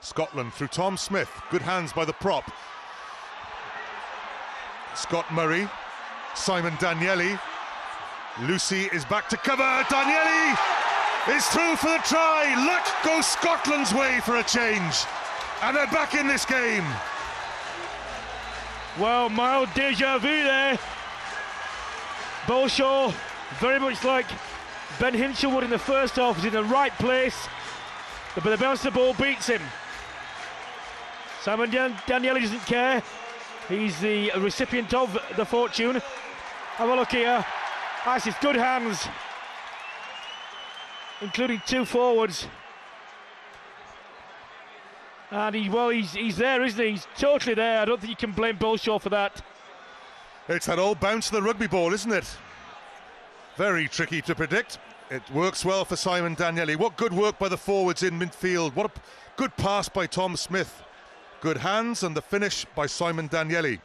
Scotland through Tom Smith. Good hands by the prop. Scott Murray. Simon Danielli. Lewsey is back to cover. Danielli is through for the try. Luck goes Scotland's way for a change. And they're back in this game. Well, mild deja vu there. Balshaw, very much like Ben Hinshelwood in the first half, is in the right place, but the bounce the ball beats him. Simon Dan- Danielli doesn't care. He's the recipient of the fortune. Have a look here. That's his good hands, including two forwards. And he, well, he's, he's there, isn't he? He's totally there. I don't think you can blame Balshaw for that. It's that old bounce of the rugby ball, isn't it? Very tricky to predict. It works well for Simon Danielli. What good work by the forwards in midfield. What a good pass by Tom Smith. Good hands and the finish by Simon Danielli.